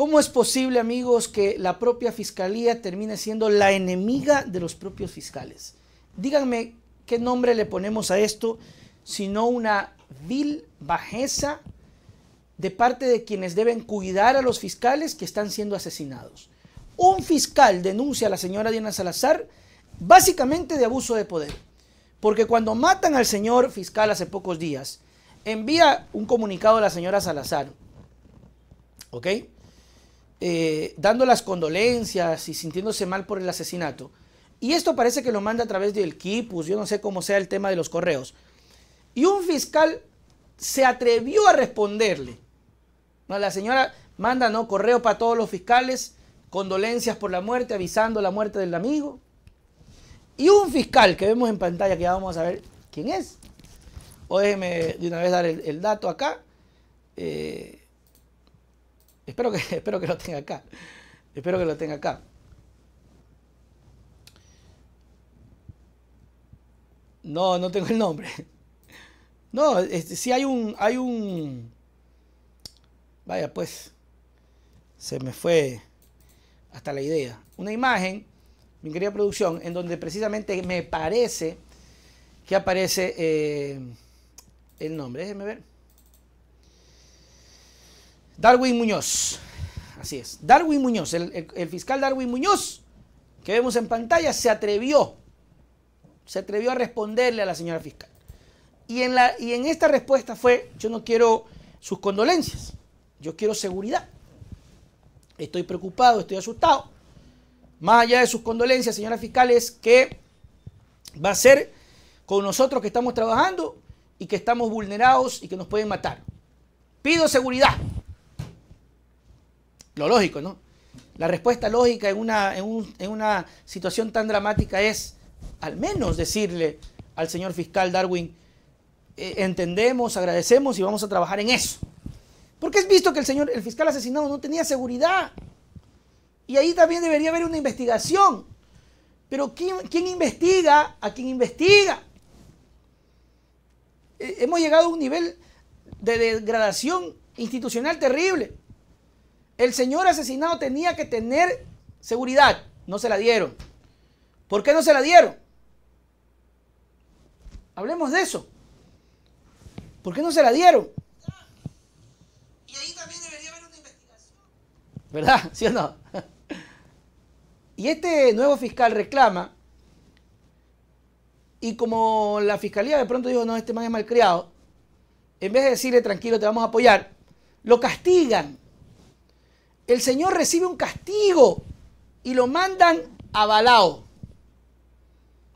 ¿Cómo es posible, amigos, que la propia fiscalía termine siendo la enemiga de los propios fiscales? Díganme qué nombre le ponemos a esto, sino una vil bajeza de parte de quienes deben cuidar a los fiscales que están siendo asesinados. Un fiscal denuncia a la señora Diana Salazar básicamente de abuso de poder. Porque cuando matan al señor fiscal hace pocos días, envía un comunicado a la señora Salazar, ¿ok? Eh, dando las condolencias y sintiéndose mal por el asesinato. Y esto parece que lo manda a través del Kipus, yo no sé cómo sea el tema de los correos. Y un fiscal se atrevió a responderle. La señora manda ¿no? correo para todos los fiscales, condolencias por la muerte, avisando la muerte del amigo. Y un fiscal que vemos en pantalla, que ya vamos a ver quién es. O déjeme de una vez dar el, dato acá. Eh, espero, que, espero que lo tenga acá. Espero que lo tenga acá. No, no tengo el nombre. No, este, sí hay un, hay un, vaya pues, se me fue hasta la idea. Una imagen, mi querida producción, en donde precisamente me parece que aparece eh, el nombre, déjenme ver. Darwin Muñoz, así es, Darwin Muñoz, el fiscal Darwin Muñoz, que vemos en pantalla, se atrevió, se atrevió a responderle a la señora fiscal. Y en, la, y en esta respuesta fue, yo no quiero sus condolencias, yo quiero seguridad. Estoy preocupado, estoy asustado. Más allá de sus condolencias, señora fiscal, es que va a ser con nosotros que estamos trabajando y que estamos vulnerados y que nos pueden matar. Pido seguridad. Lo lógico, ¿no? La respuesta lógica en una, en, en una situación tan dramática es al menos decirle al señor fiscal Darwin, eh, entendemos, agradecemos y vamos a trabajar en eso. Porque es visto que el señor, el fiscal asesinado no tenía seguridad. Y ahí también debería haber una investigación. Pero ¿quién, investiga a quién investiga? Eh, hemos llegado a un nivel de degradación institucional terrible. El señor asesinado tenía que tener seguridad. No se la dieron. ¿Por qué no se la dieron? Hablemos de eso. ¿Por qué no se la dieron? Y ahí también debería haber una investigación. ¿Verdad? ¿Sí o no? Y este nuevo fiscal reclama, y como la fiscalía de pronto dijo, no, este man es malcriado, en vez de decirle, tranquilo, te vamos a apoyar, lo castigan. El señor recibe un castigo y lo mandan a Balao.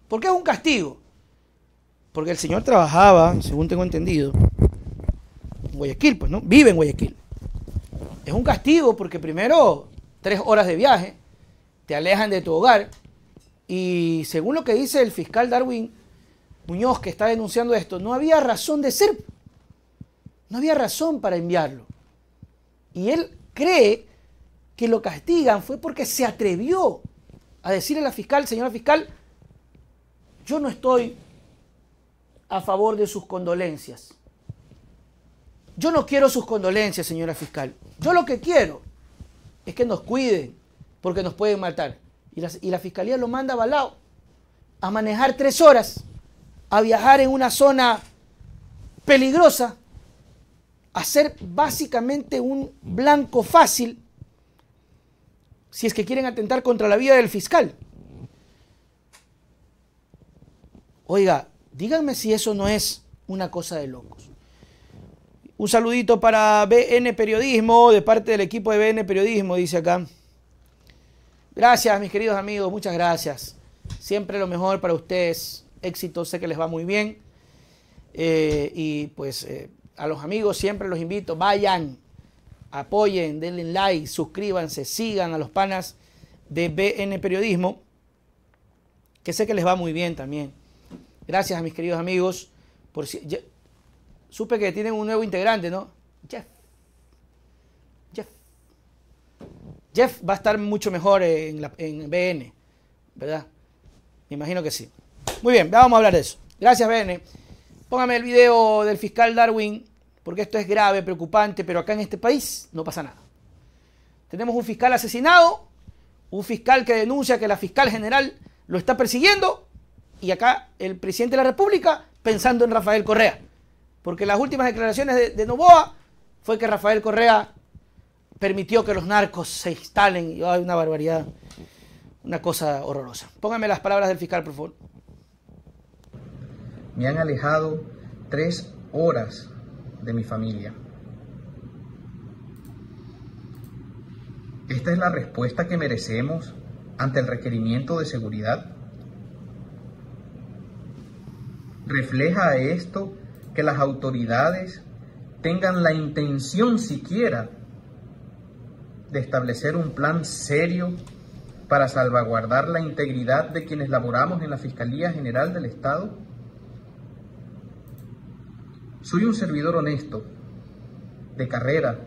¿Por qué es un castigo? Porque el señor trabajaba, según tengo entendido, en Guayaquil, pues, ¿no? Vive en Guayaquil. Es un castigo porque primero, tres horas de viaje, te alejan de tu hogar. Y según lo que dice el fiscal Darwin Muñoz, que está denunciando esto, no había razón de ser. No había razón para enviarlo. Y él cree que lo castigan fue porque se atrevió a decirle a la fiscal, señora fiscal, yo no estoy a favor de sus condolencias. Yo no quiero sus condolencias, señora fiscal. Yo lo que quiero es que nos cuiden, porque nos pueden matar. Y la, fiscalía lo manda a Balao a manejar tres horas, a viajar en una zona peligrosa, a ser básicamente un blanco fácil si es que quieren atentar contra la vida del fiscal. Oiga, Díganme si eso no es una cosa de locos. Un saludito para BN Periodismo, de parte del equipo de BN Periodismo, dice acá. Gracias, mis queridos amigos, muchas gracias. Siempre lo mejor para ustedes. Éxito, sé que les va muy bien. Eh, y pues eh, a los amigos siempre los invito, vayan, apoyen, denle like, suscríbanse, sigan a los panas de BN Periodismo, que sé que les va muy bien también. Gracias a mis queridos amigos. Por si, supe que tienen un nuevo integrante, ¿no? Jeff. Jeff. Jeff va a estar mucho mejor en, la, en BN, ¿verdad? Me imagino que sí. Muy bien, vamos a hablar de eso. Gracias, BN. Póngame el video del fiscal Darwin, porque esto es grave, preocupante, pero acá en este país no pasa nada. tenemos un fiscal asesinado, un fiscal que denuncia que la fiscal general lo está persiguiendo y acá el presidente de la República pensando en Rafael Correa. Porque las últimas declaraciones de, de Novoa fue que Rafael Correa permitió que los narcos se instalen y hay una barbaridad, una cosa horrorosa. Póngame las palabras del fiscal, por favor. Me han alejado tres horas de mi familia. ¿Esta es la respuesta que merecemos ante el requerimiento de seguridad? ¿Refleja esto que las autoridades tengan la intención siquiera de establecer un plan serio para salvaguardar la integridad de quienes laboramos en la Fiscalía General del Estado? Soy un servidor honesto, de carrera.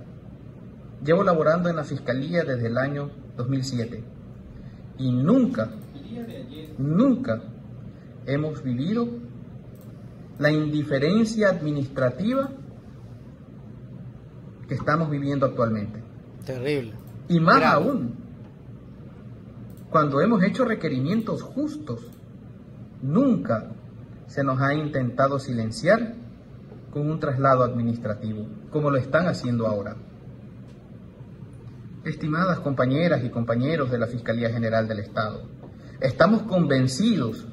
Llevo laborando en la Fiscalía desde el año 2007 y nunca, nunca hemos vivido la indiferencia administrativa que estamos viviendo actualmente. Terrible. Y más aún, cuando hemos hecho requerimientos justos, nunca se nos ha intentado silenciar con un traslado administrativo, como lo están haciendo ahora. Estimadas compañeras y compañeros de la Fiscalía General del Estado, estamos convencidos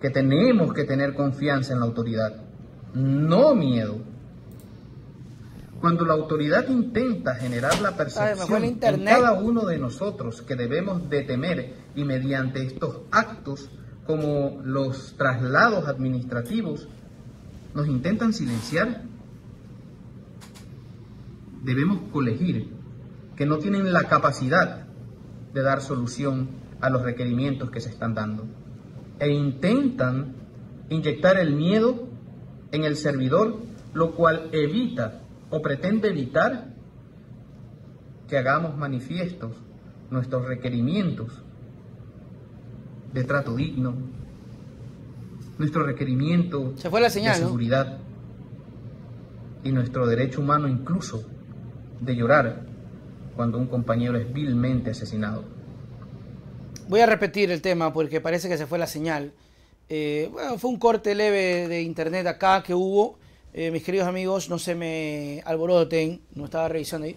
que tenemos que tener confianza en la autoridad, no miedo. Cuando la autoridad intenta generar la percepción en cada uno de nosotros que debemos de temer y mediante estos actos como los traslados administrativos nos intentan silenciar, debemos colegir que no tienen la capacidad de dar solución a los requerimientos que se están dando e intentan inyectar el miedo en el servidor, lo cual evita o pretende evitar que hagamos manifiestos nuestros requerimientos de trato digno, nuestro requerimiento Se fue la señal, de seguridad y nuestro derecho humano incluso de llorar cuando un compañero es vilmente asesinado. Voy a repetir el tema porque parece que se fue la señal. Eh, bueno, fue un corte leve de internet acá que hubo. Eh, mis queridos amigos, no se me alboroten. No estaba revisando ahí.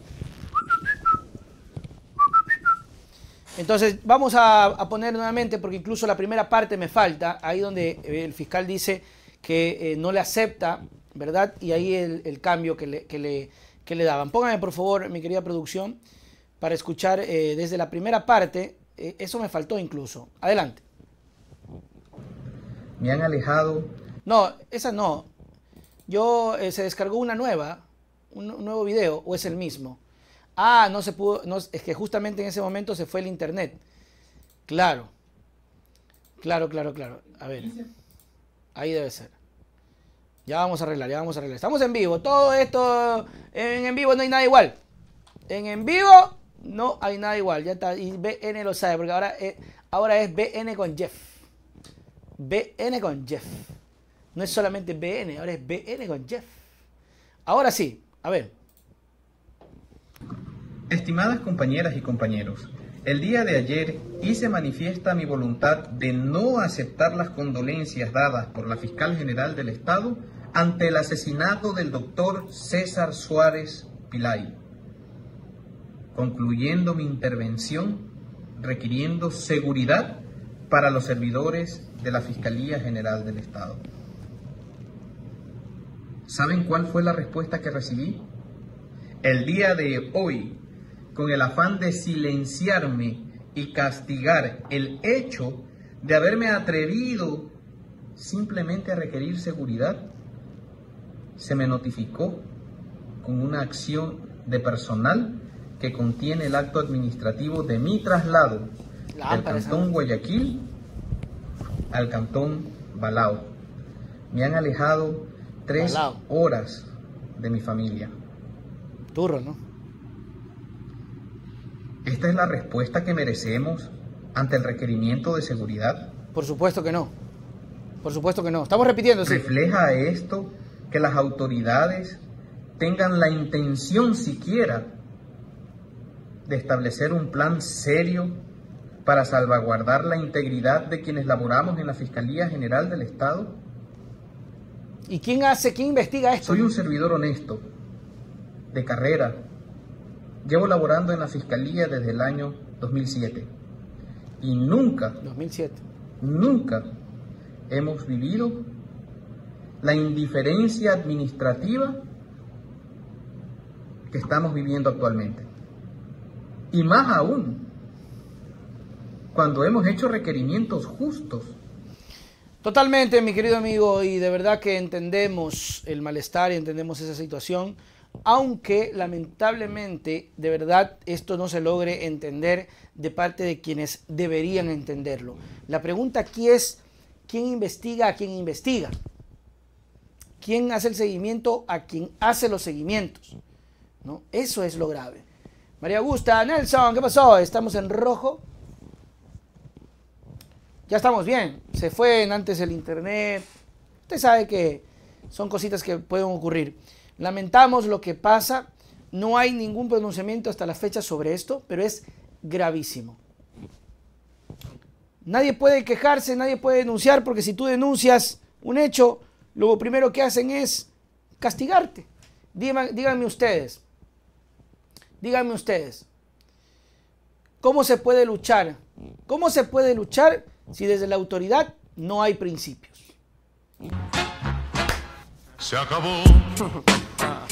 Entonces, vamos a, poner nuevamente, porque incluso la primera parte me falta, ahí donde el fiscal dice que eh, no le acepta, ¿verdad? Y ahí el, cambio que le, que, le, que le, daban. Póngame, por favor, mi querida producción, para escuchar desde la primera parte eh, eso me faltó incluso. Adelante. Me han alejado. No, esa no. Yo eh, se descargó una nueva, un, nuevo video, o es el mismo. Ah, no se pudo, no, es que justamente en ese momento se fue el internet. Claro. Claro, claro, claro. A ver. Ahí debe ser. Ya vamos a arreglar, ya vamos a arreglar. Estamos en vivo. Todo esto en, en vivo no hay nada igual. En en vivo no hay nada igual, ya está. Y BN lo sabe, porque ahora es, ahora es BN con Jeff. BN con Jeff. No es solamente BN, ahora es BN con Jeff. Ahora sí, a ver. Estimadas compañeras y compañeros, el día de ayer hice manifiesta mi voluntad de no aceptar las condolencias dadas por la fiscal general del Estado ante el asesinato del doctor César Suárez Pilay concluyendo mi intervención requiriendo seguridad para los servidores de la Fiscalía General del Estado. ¿Saben cuál fue la respuesta que recibí? El día de hoy, con el afán de silenciarme y castigar el hecho de haberme atrevido simplemente a requerir seguridad, se me notificó con una acción de personal que contiene el acto administrativo de mi traslado del cantón Guayaquil al cantón Balao. Me han alejado tres horas de mi familia. Turro, ¿no? ¿Esta es la respuesta que merecemos ante el requerimiento de seguridad? Por supuesto que no. Por supuesto que no. Estamos repitiendo. ¿Refleja esto que las autoridades tengan la intención siquiera de establecer un plan serio para salvaguardar la integridad de quienes laboramos en la Fiscalía General del Estado? ¿Y quién hace, quién investiga esto? Soy un servidor honesto, de carrera. Llevo laborando en la Fiscalía desde el año 2007 y nunca, 2007. nunca hemos vivido la indiferencia administrativa que estamos viviendo actualmente. Y más aún, cuando hemos hecho requerimientos justos. Totalmente, mi querido amigo, y de verdad que entendemos el malestar y entendemos esa situación, aunque lamentablemente, de verdad, esto no se logre entender de parte de quienes deberían entenderlo. La pregunta aquí es, ¿quién investiga a quién investiga? ¿Quién hace el seguimiento a quien hace los seguimientos? ¿No? Eso es lo grave. María Augusta, Nelson, ¿qué pasó? Estamos en rojo. Ya estamos bien. Se fue antes el internet. Usted sabe que son cositas que pueden ocurrir. Lamentamos lo que pasa. No hay ningún pronunciamiento hasta la fecha sobre esto, pero es gravísimo. Nadie puede quejarse, nadie puede denunciar, porque si tú denuncias un hecho, lo primero que hacen es castigarte. Díganme, ustedes, díganme ustedes, ¿cómo se puede luchar? ¿Cómo se puede luchar si desde la autoridad no hay principios? Se acabó.